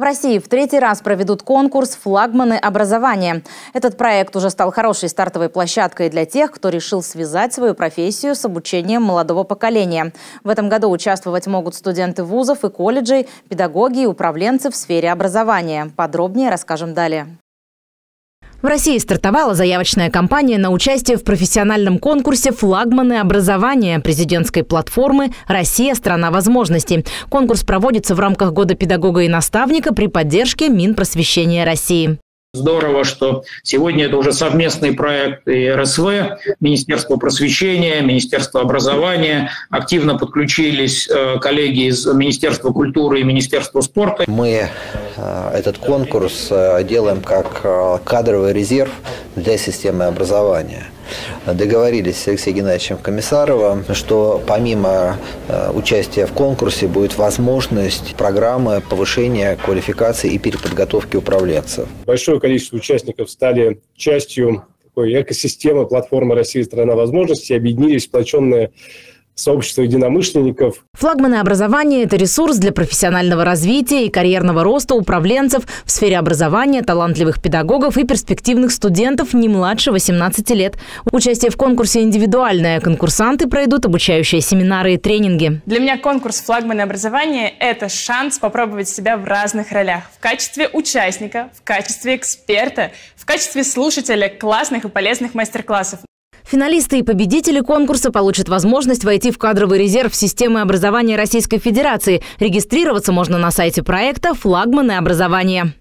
В России в третий раз проведут конкурс «Флагманы образования». Этот проект уже стал хорошей стартовой площадкой для тех, кто решил связать свою профессию с обучением молодого поколения. В этом году участвовать могут студенты вузов и колледжей, педагоги и управленцы в сфере образования. Подробнее расскажем далее. В России стартовала заявочная кампания на участие в профессиональном конкурсе «Флагманы образования» президентской платформы «Россия – страна возможностей». Конкурс проводится в рамках Года педагога и наставника при поддержке Минпросвещения России. Здорово, что сегодня это уже совместный проект и РСВ, Министерство просвещения, Министерство образования. Активно подключились э, коллеги из Министерства культуры и Министерства спорта. Мы э, этот конкурс э, делаем как кадровый резерв для системы образования – договорились с Алексеем Геннадьевичем Комиссаровым, что помимо э, участия в конкурсе будет возможность программы повышения квалификации и переподготовки управленцев. Большое количество участников стали частью такой экосистемы платформы «Россия – страна возможностей», объединились сплоченные сообщество единомышленников. Флагманы образования – это ресурс для профессионального развития и карьерного роста управленцев в сфере образования, талантливых педагогов и перспективных студентов не младше 18 лет. Участие в конкурсе индивидуальное. Конкурсанты пройдут обучающие семинары и тренинги. Для меня конкурс «Флагманы образования» – это шанс попробовать себя в разных ролях. В качестве участника, в качестве эксперта, в качестве слушателя классных и полезных мастер-классов. Финалисты и победители конкурса получат возможность войти в кадровый резерв системы образования Российской Федерации. Регистрироваться можно на сайте проекта «Флагманы образования».